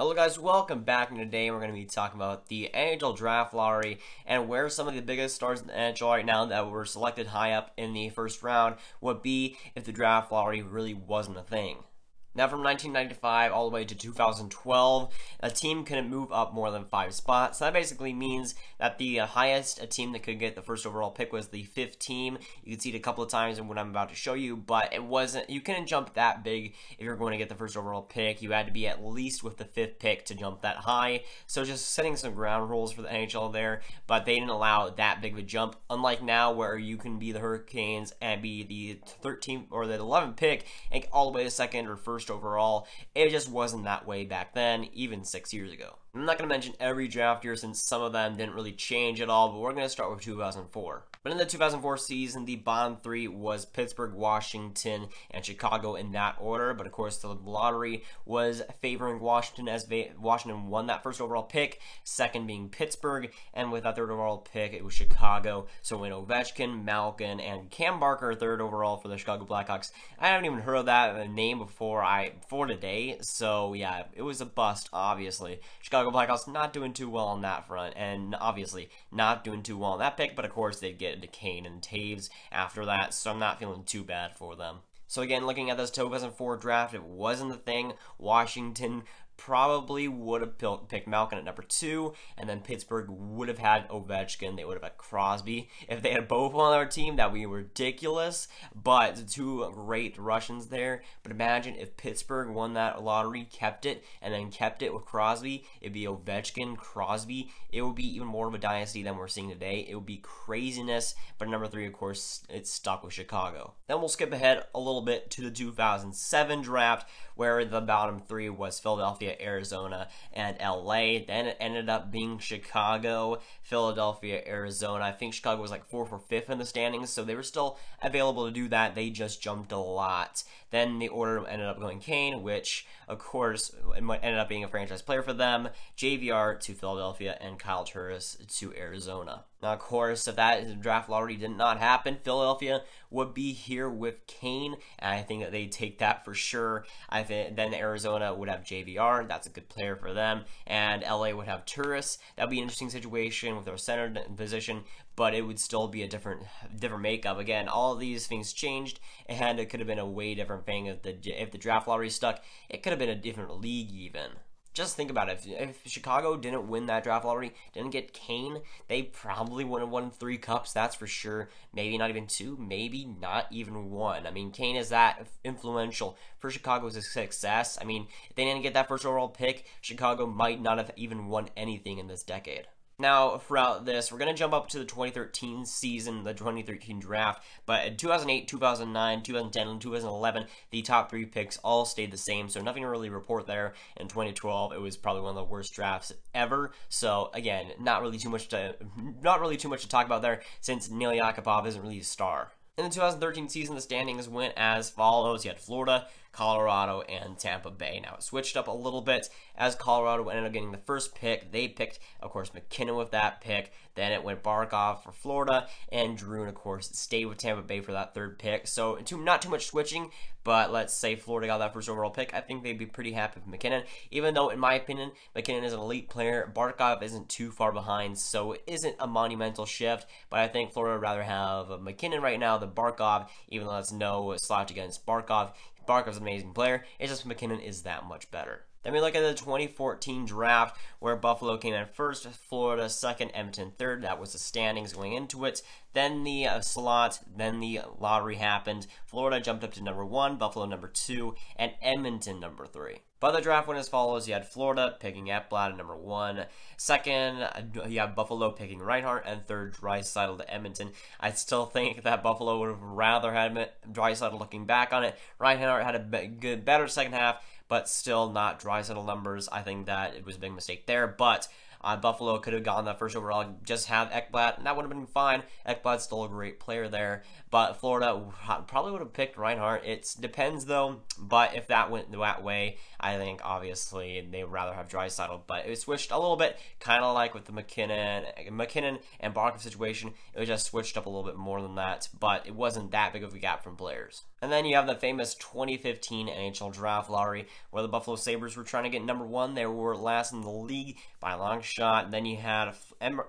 Hello guys, welcome back, and today we're going to be talking about the NHL Draft Lottery and where some of the biggest stars in the NHL right now that were selected high up in the first round would be if the Draft Lottery really wasn't a thing. Now, from 1995 all the way to 2012, a team couldn't move up more than five spots. So that basically means that the uh, highest a team that could get the first overall pick was the fifth team. You can see it a couple of times in what I'm about to show you, but it wasn't. You couldn't jump that big if you're going to get the first overall pick. You had to be at least with the fifth pick to jump that high. So just setting some ground rules for the NHL there, but they didn't allow that big of a jump. Unlike now, where you can be the Hurricanes and be the 13th or the 11th pick and all the way to second or first overall. It just wasn't that way back then, even six years ago. I'm not going to mention every draft year since some of them didn't really change at all, but we're going to start with 2004. But in the 2004 season, the bottom three was Pittsburgh, Washington, and Chicago in that order. But of course, the lottery was favoring Washington as Washington won that first overall pick, second being Pittsburgh, and with that third overall pick, it was Chicago. So when Ovechkin, Malkin, and Cam Barker third overall for the Chicago Blackhawks. I haven't even heard of that name before I before today. So yeah, it was a bust, obviously. Chicago Chicago Blackhawks not doing too well on that front, and obviously not doing too well on that pick, but of course they get into Kane and Toews after that, so I'm not feeling too bad for them. So again, looking at this 2004 draft, it wasn't the thing. Washington probably would have picked Malkin at number two, and then Pittsburgh would have had Ovechkin. They would have had Crosby. If they had both on their team, that would be ridiculous. But the two great Russians there. But imagine if Pittsburgh won that lottery, kept it, and then kept it with Crosby. It'd be Ovechkin, Crosby. It would be even more of a dynasty than we're seeing today. It would be craziness. But number three, of course, it's stuck with Chicago. Then we'll skip ahead a little bit to the 2007 draft, where the bottom three was Philadelphia. Philadelphia, Arizona, and LA. Then it ended up being Chicago, Philadelphia, Arizona. I think Chicago was like fourth or fifth in the standings, so they were still available to do that. They just jumped a lot. Then the order ended up going Kane, which, of course, ended up being a franchise player for them, JVR to Philadelphia, and Kyle Turris to Arizona. Now, of course, if that draft lottery did not happen, Philadelphia would be here with Kane, and I think that they take that for sure. I think then Arizona would have JVR, that's a good player for them, and LA would have Turris. That'd be an interesting situation with their center position, but it would still be a different different makeup. Again, all these things changed, and it could have been a way different thing if the if the draft lottery stuck. It could have been a different league even. Just think about it. If, if Chicago didn't win that draft lottery, didn't get Kane, they probably would have won three cups. That's for sure. Maybe not even two. Maybe not even one. I mean, Kane is that influential for Chicago's success. I mean, if they didn't get that first overall pick, Chicago might not have even won anything in this decade. Now, throughout this, we're going to jump up to the 2013 season, the 2013 draft, but in 2008, 2009, 2010, and 2011, the top three picks all stayed the same, so nothing to really report there. In 2012, it was probably one of the worst drafts ever, so again, not really too much to, not really too much to talk about there, since Nail Yakupov isn't really a star. In the 2013 season, the standings went as follows. You had Florida, Colorado, and Tampa Bay. Now, it switched up a little bit as Colorado ended up getting the first pick. They picked, of course, MacKinnon with that pick. Then it went Barkov for Florida, and Drouin, of course, stayed with Tampa Bay for that third pick. So, not too much switching, but let's say Florida got that first overall pick. I think they'd be pretty happy with MacKinnon, even though, in my opinion, MacKinnon is an elite player. Barkov isn't too far behind, so it isn't a monumental shift, but I think Florida would rather have MacKinnon right now than Barkov, even though that's no slouch against Barkov. Barkov's an amazing player. It's just MacKinnon is that much better. Then we look at the 2014 draft where Buffalo came in first, Florida second, Edmonton third. That was the standings going into it. Then the uh, slot, then the lottery happened. Florida jumped up to number one, Buffalo number two, and Edmonton number three. But the draft went as follows. You had Florida picking Ekblad at number one. Second, you have Buffalo picking Reinhart. And third, Draisaitl to Edmonton. I still think that Buffalo would have rather had Draisaitl looking back on it. Reinhart had a good, better second half, but still not Draisaitl numbers. I think that it was a big mistake there. But uh, Buffalo could have gotten that first overall, just have Ekblad, and that would have been fine. Ekblad's still a great player there, but Florida probably would have picked Reinhart. It depends though, but if that went that way, I think obviously they would rather have Draisaitl, but it switched a little bit, kind of like with the McKinnon, MacKinnon and Barkov situation. It was just switched up a little bit more than that, but it wasn't that big of a gap from players. And then you have the famous 2015 NHL Draft Lottery, where the Buffalo Sabres were trying to get number one. They were last in the league by a long shot. Then you had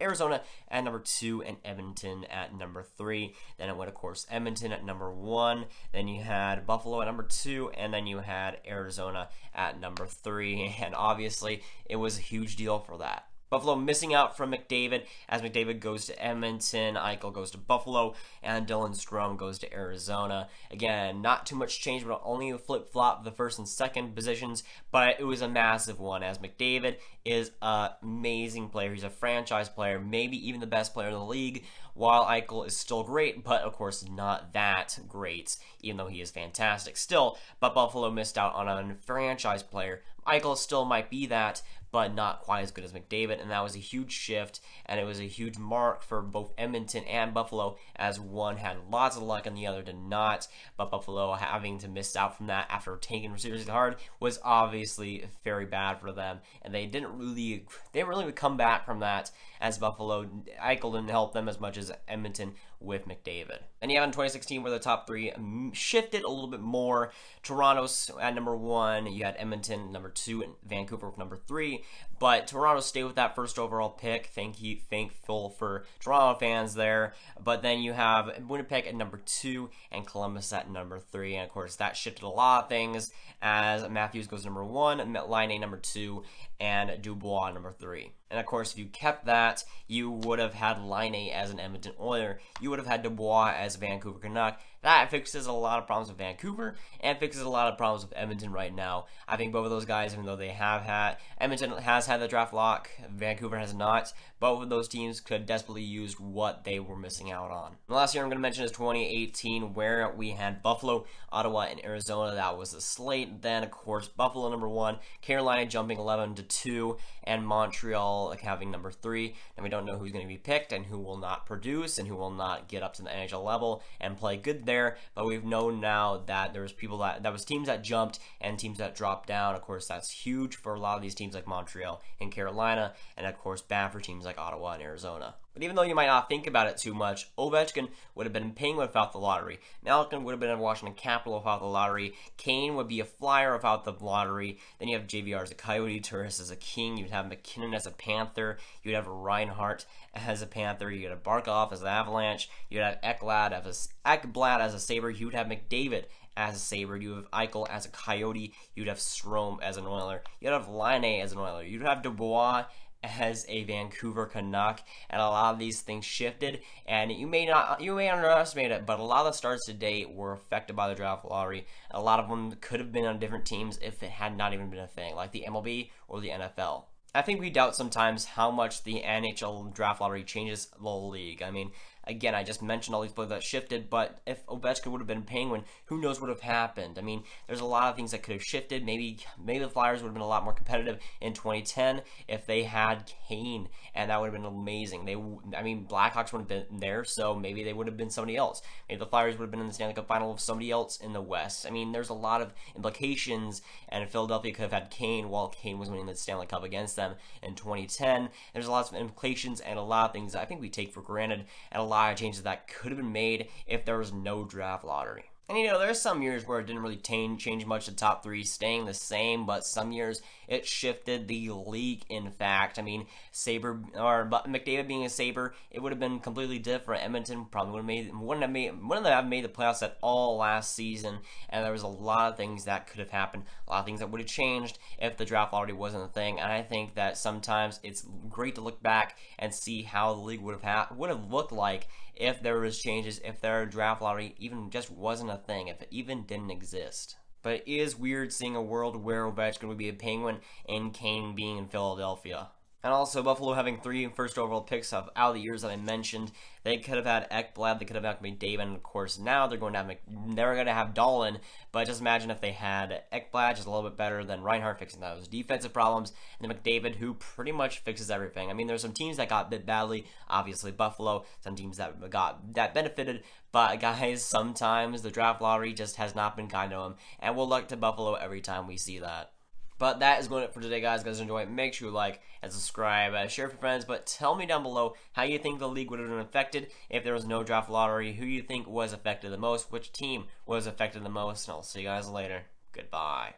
Arizona at number two and Edmonton at number three. Then it went, of course, Edmonton at number one. Then you had Buffalo at number two, and then you had Arizona at number three. And obviously, it was a huge deal for that. Buffalo missing out from McDavid as McDavid goes to Edmonton, Eichel goes to Buffalo, and Dylan Strome goes to Arizona. Again, not too much change, but only a flip flop the first and second positions, but it was a massive one as McDavid is an amazing player. He's a franchise player, maybe even the best player in the league, while Eichel is still great, but of course not that great, even though he is fantastic still. But Buffalo missed out on a franchise player. Eichel still might be that, but not quite as good as McDavid, and that was a huge shift, and it was a huge mark for both Edmonton and Buffalo, as one had lots of luck and the other did not. But Buffalo having to miss out from that after taking seriously hard was obviously very bad for them, and they didn't really they didn't really come back from that as Buffalo Eichel didn't help them as much as Edmonton with McDavid. And you have in 2016 where the top three shifted a little bit more. Toronto's at number one, you had Edmonton number two, and Vancouver number three. But Toronto stayed with that first overall pick. Thank you, thankful for Toronto fans there. But then you have Winnipeg at number two and Columbus at number three. And of course, that shifted a lot of things as Matthews goes number one, Laine number two, and Dubois number three. And of course, if you kept that, you would have had Laine as an Edmonton Oiler. You would have had Dubois as Vancouver Canuck. That fixes a lot of problems with Vancouver and fixes a lot of problems with Edmonton right now. I think both of those guys, even though they have had, Edmonton has had the draft lock, Vancouver has not, both of those teams could desperately use what they were missing out on. The last year I'm going to mention is 2018, where we had Buffalo, Ottawa, and Arizona. That was the slate. Then, of course, Buffalo number one, Carolina jumping 11 to 2, and Montreal like having number three. And we don't know who's going to be picked and who will not produce and who will not get up to the NHL level and play good there but we've known now that there was people that that was teams that jumped and teams that dropped down. Of course, that's huge for a lot of these teams like Montreal and Carolina, and of course bad for teams like Ottawa and Arizona. But even though you might not think about it too much, Ovechkin would have been paying without the lottery. Malkin would have been a Washington Capital without the lottery. Kane would be a Flyer without the lottery. Then you have JVR as a Coyote, Turris as a King. You'd have MacKinnon as a Panther. You'd have Reinhart as a Panther. You'd have Barkov as an Avalanche. You'd have Ekblad as a, Ekblad as a Sabre. You'd have McDavid as a Sabre. You have Eichel as a Coyote. You'd have Strome as an Oiler. You'd have Laine as an Oiler. You'd have Dubois as a Vancouver Canuck, and a lot of these things shifted. And you may not, you may underestimate it, but a lot of the starts today were affected by the draft lottery. A lot of them could have been on different teams if it had not even been a thing, like the MLB or the NFL. I think we doubt sometimes how much the NHL draft lottery changes the league. I mean, Again, I just mentioned all these players that shifted, but if Ovechkin would have been Penguin, who knows what would have happened? I mean, there's a lot of things that could have shifted. Maybe maybe the Flyers would have been a lot more competitive in 2010 if they had Kane, and that would have been amazing. They, I mean, Blackhawks would have been there, so maybe they would have been somebody else. Maybe the Flyers would have been in the Stanley Cup final of somebody else in the West. I mean, there's a lot of implications, and Philadelphia could have had Kane while Kane was winning the Stanley Cup against them in 2010. There's lots of implications and a lot of things I think we take for granted, and a lot lot of changes that could have been made if there was no draft lottery. And you know, there's some years where it didn't really change much. The top three staying the same, but some years it shifted the league. In fact, I mean, Sabre or McDavid being a Sabre, it would have been completely different. Edmonton probably would have made wouldn't have made wouldn't have made the playoffs at all last season. And there was a lot of things that could have happened, a lot of things that would have changed if the draft lottery wasn't a thing. And I think that sometimes it's great to look back and see how the league would have ha- would have looked like if there was changes, if their draft lottery even just wasn't a thing, if it even didn't exist. But it is weird seeing a world where Ovechkin would be a Penguin and Kane being in Philadelphia. And also, Buffalo having three first overall picks of out of the years that I mentioned. They could have had Ekblad, they could have had McDavid, and of course now they're going to have Mc, they're going to have Dahlin. But just imagine if they had Ekblad, just a little bit better than Reinhart fixing those defensive problems, and then McDavid, who pretty much fixes everything. I mean, there's some teams that got bit badly, obviously Buffalo, some teams that got that benefited, but guys, sometimes the draft lottery just has not been kind to them, and we'll look to Buffalo every time we see that. But that is going it for today, guys. Guys, enjoy it. Make sure you like and subscribe. Uh, share with your friends. But tell me down below how you think the league would have been affected if there was no draft lottery. Who you think was affected the most? Which team was affected the most? And I'll see you guys later. Goodbye.